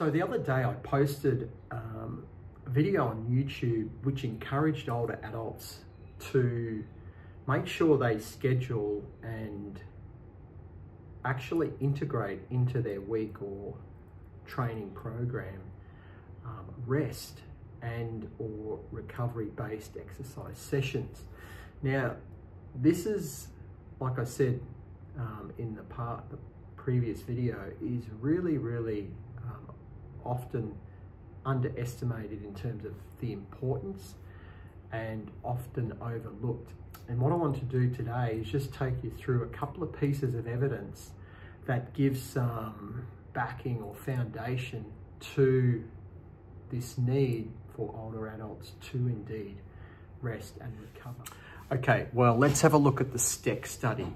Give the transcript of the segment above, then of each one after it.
So the other day I posted um, a video on YouTube which encouraged older adults to make sure they schedule and actually integrate into their week or training program um, rest and or recovery based exercise sessions. Now this is like I said um, in the part the previous video is really really um, often underestimated in terms of the importance and often overlooked. And what I want to do today is just take you through a couple of pieces of evidence that gives some backing or foundation to this need for older adults to indeed rest and recover. Okay, well, let's have a look at the STEC study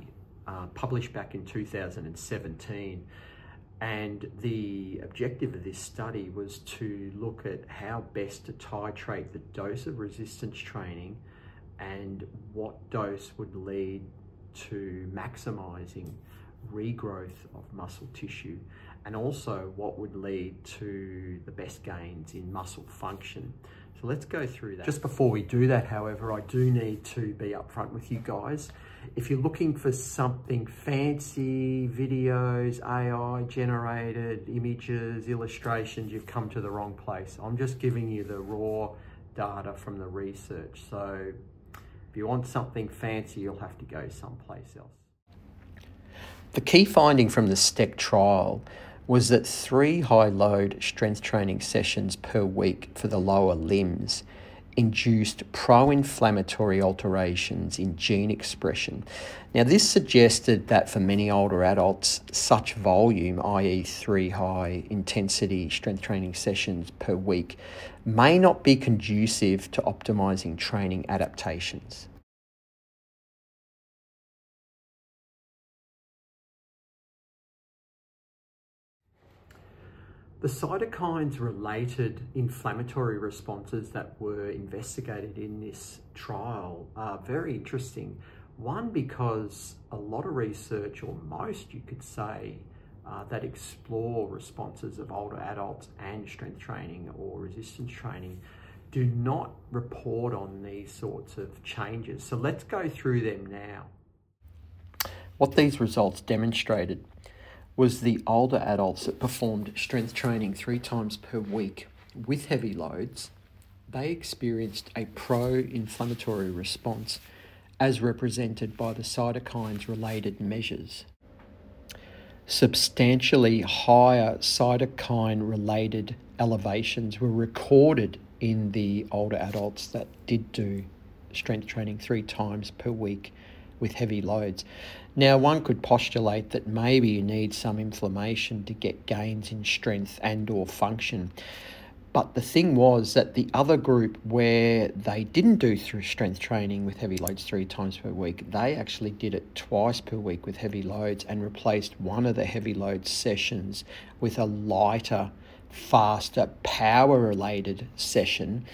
uh, published back in 2017. And the objective of this study was to look at how best to titrate the dose of resistance training and what dose would lead to maximizing regrowth of muscle tissue and also what would lead to the best gains in muscle function. So let's go through that. Just before we do that, however, I do need to be upfront with you guys. If you're looking for something fancy, videos, AI generated, images, illustrations, you've come to the wrong place. I'm just giving you the raw data from the research. So if you want something fancy, you'll have to go someplace else. The key finding from the STEC trial was that three high load strength training sessions per week for the lower limbs induced pro inflammatory alterations in gene expression. Now, this suggested that for many older adults, such volume, i.e., three high intensity strength training sessions per week, may not be conducive to optimizing training adaptations. The cytokines related inflammatory responses that were investigated in this trial are very interesting. One, because a lot of research, or most you could say, uh, that explore responses of older adults and strength training or resistance training do not report on these sorts of changes. So let's go through them now. What these results demonstrated was the older adults that performed strength training three times per week with heavy loads, they experienced a pro inflammatory response as represented by the cytokines related measures. Substantially higher cytokine related elevations were recorded in the older adults that did do strength training three times per week with heavy loads. Now, one could postulate that maybe you need some inflammation to get gains in strength and or function. But the thing was that the other group where they didn't do through strength training with heavy loads three times per week, they actually did it twice per week with heavy loads and replaced one of the heavy load sessions with a lighter, faster, power related session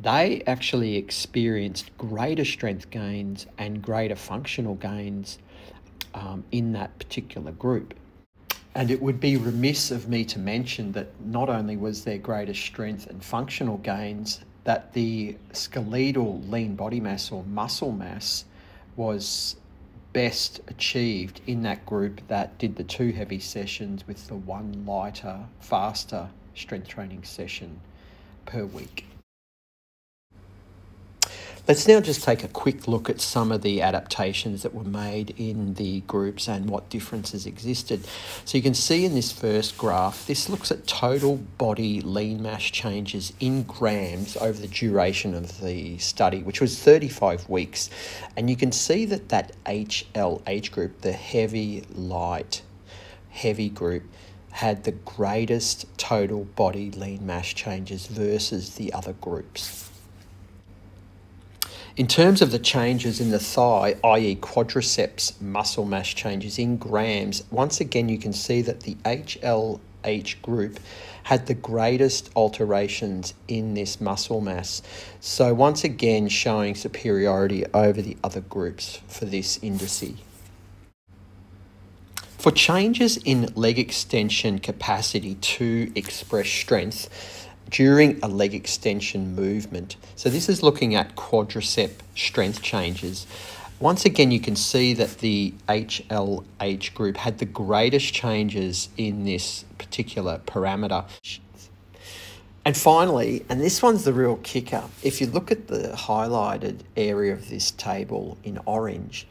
they actually experienced greater strength gains and greater functional gains um, in that particular group. And it would be remiss of me to mention that not only was there greater strength and functional gains, that the skeletal lean body mass or muscle mass was best achieved in that group that did the two heavy sessions with the one lighter, faster strength training session per week. Let's now just take a quick look at some of the adaptations that were made in the groups and what differences existed. So you can see in this first graph, this looks at total body lean mass changes in grams over the duration of the study, which was 35 weeks. And you can see that that HLH group, the heavy, light, heavy group, had the greatest total body lean mass changes versus the other groups. In terms of the changes in the thigh, i.e., quadriceps muscle mass changes in grams, once again you can see that the HLH group had the greatest alterations in this muscle mass. So, once again, showing superiority over the other groups for this indice. For changes in leg extension capacity to express strength during a leg extension movement, so this is looking at quadricep strength changes. Once again, you can see that the HLH group had the greatest changes in this particular parameter. And finally, and this one's the real kicker, if you look at the highlighted area of this table in orange,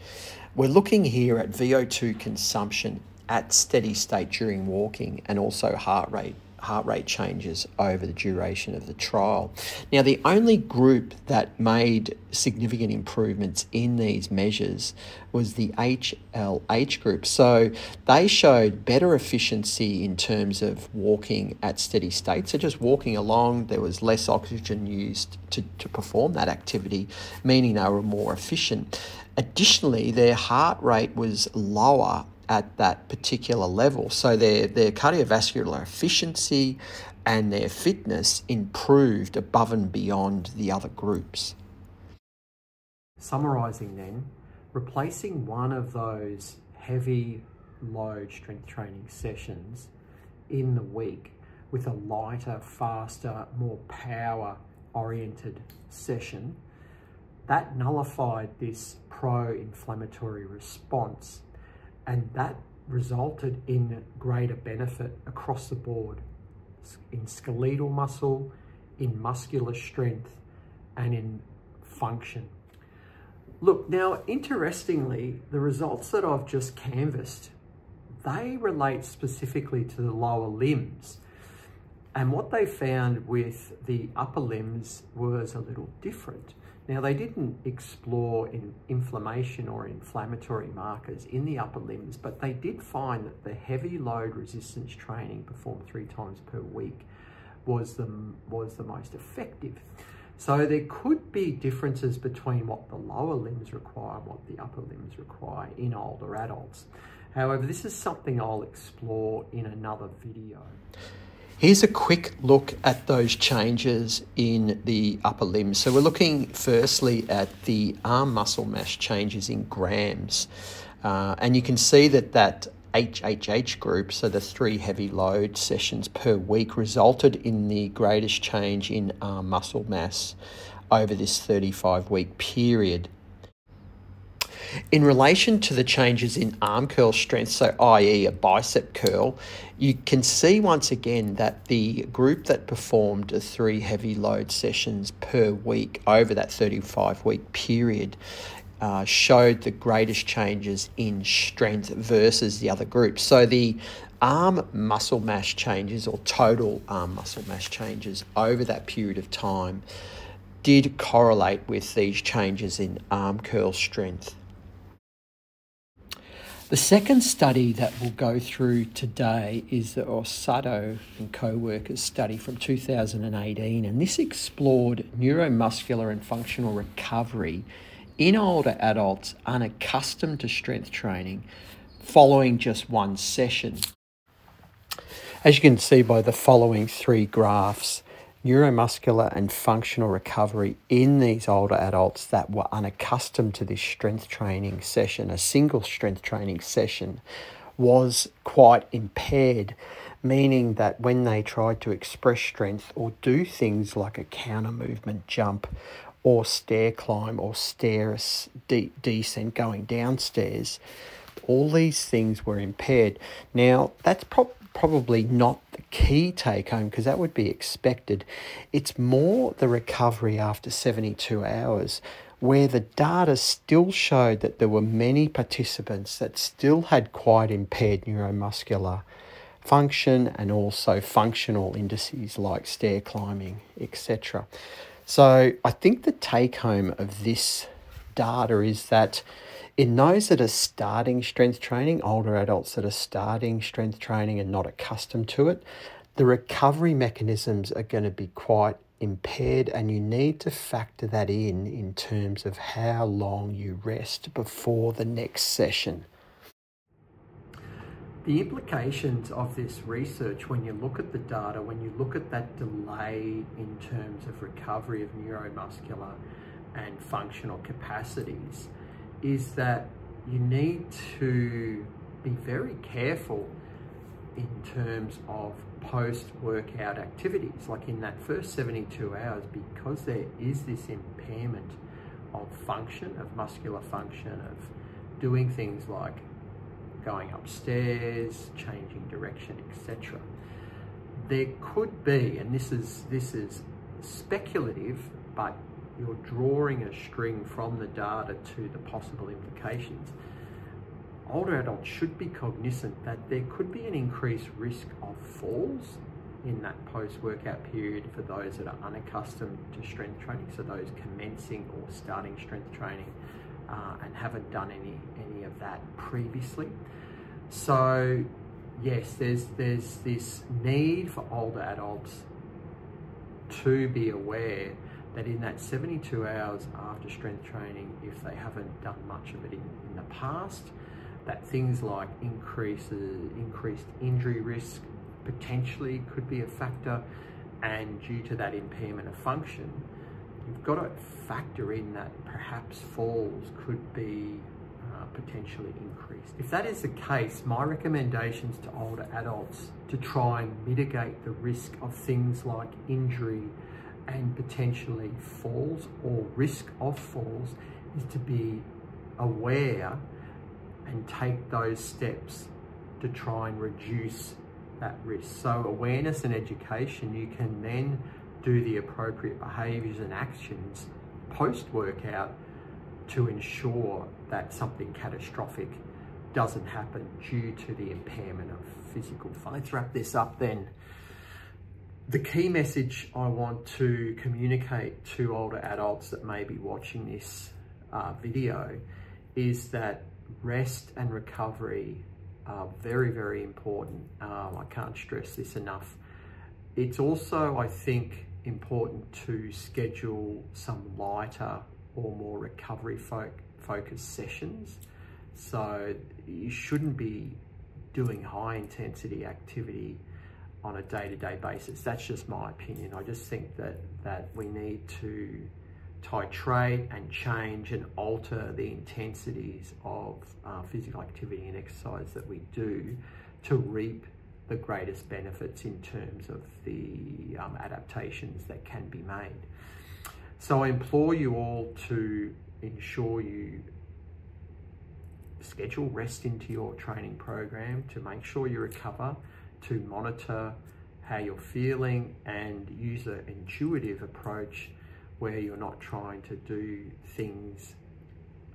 we're looking here at VO2 consumption at steady state during walking and also heart rate heart rate changes over the duration of the trial. Now, the only group that made significant improvements in these measures was the HLH group. So they showed better efficiency in terms of walking at steady state. So just walking along, there was less oxygen used to, to perform that activity, meaning they were more efficient. Additionally, their heart rate was lower at that particular level. So their, their cardiovascular efficiency and their fitness improved above and beyond the other groups. Summarising then, replacing one of those heavy load strength training sessions in the week with a lighter, faster, more power oriented session, that nullified this pro-inflammatory response and that resulted in greater benefit across the board in skeletal muscle, in muscular strength, and in function. Look, now, interestingly, the results that I've just canvassed, they relate specifically to the lower limbs. And what they found with the upper limbs was a little different. Now, they didn't explore in inflammation or inflammatory markers in the upper limbs, but they did find that the heavy load resistance training performed three times per week was the, was the most effective. So there could be differences between what the lower limbs require and what the upper limbs require in older adults. However, this is something I'll explore in another video. Here's a quick look at those changes in the upper limbs. So we're looking firstly at the arm muscle mass changes in grams. Uh, and you can see that that HHH group, so the three heavy load sessions per week, resulted in the greatest change in arm muscle mass over this 35 week period. In relation to the changes in arm curl strength, so i.e. a bicep curl, you can see once again that the group that performed three heavy load sessions per week over that 35 week period uh, showed the greatest changes in strength versus the other groups. So the arm muscle mass changes or total arm muscle mass changes over that period of time did correlate with these changes in arm curl strength. The second study that we'll go through today is the Orssatto and co-workers study from 2018 and this explored neuromuscular and functional recovery in older adults unaccustomed to strength training following just one session. As you can see by the following three graphs, neuromuscular and functional recovery in these older adults that were unaccustomed to this strength training session, a single strength training session, was quite impaired, meaning that when they tried to express strength or do things like a counter movement jump or stair climb or stairs de- descent going downstairs, all these things were impaired. Now, that's probably probably not the key take home because that would be expected. It's more the recovery after 72 hours where the data still showed that there were many participants that still had quite impaired neuromuscular function and also functional indices like stair climbing, etc. So I think the take home of this data is that in those that are starting strength training, older adults that are starting strength training and not accustomed to it, the recovery mechanisms are going to be quite impaired and you need to factor that in in terms of how long you rest before the next session. The implications of this research, when you look at the data, when you look at that delay in terms of recovery of neuromuscular and functional capacities, is that you need to be very careful in terms of post-workout activities. Like in that first 72 hours, because there is this impairment of function, of muscular function, of doing things like going upstairs, changing direction, etc. There could be, and this is this is speculative, but you're drawing a string from the data to the possible implications. Older adults should be cognizant that there could be an increased risk of falls in that post-workout period for those that are unaccustomed to strength training, so those commencing or starting strength training uh, and haven't done any any of that previously. So yes, there's there's this need for older adults to be aware that in that 72 hours after strength training, if they haven't done much of it in, in the past, that things like increases, increased injury risk potentially could be a factor, and due to that impairment of function, you've got to factor in that perhaps falls could be uh, potentially increased. If that is the case, my recommendations to older adults to try and mitigate the risk of things like injury and potentially falls or risk of falls is to be aware and take those steps to try and reduce that risk. So awareness and education, you can then do the appropriate behaviours and actions post-workout to ensure that something catastrophic doesn't happen due to the impairment of physical function. Let's wrap this up then. The key message I want to communicate to older adults that may be watching this uh, video is that rest and recovery are very, very important. Um, I can't stress this enough. It's also, I think, important to schedule some lighter or more recovery fo focused sessions. So you shouldn't be doing high intensity activity on a day-to-day -day basis. That's just my opinion. I just think that, that we need to titrate and change and alter the intensities of uh, physical activity and exercise that we do to reap the greatest benefits in terms of the um, adaptations that can be made. So I implore you all to ensure you schedule rest into your training program to make sure you recover, to monitor how you're feeling and use an intuitive approach where you're not trying to do things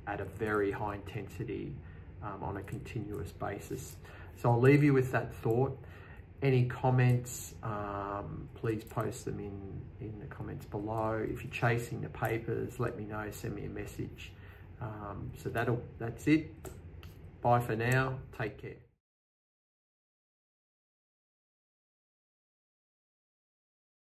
at a very high intensity um, on a continuous basis. So I'll leave you with that thought. Any comments, um, please post them in, in the comments below. If you're chasing the papers, let me know, send me a message. Um, so that'll, that's it. Bye for now. Take care.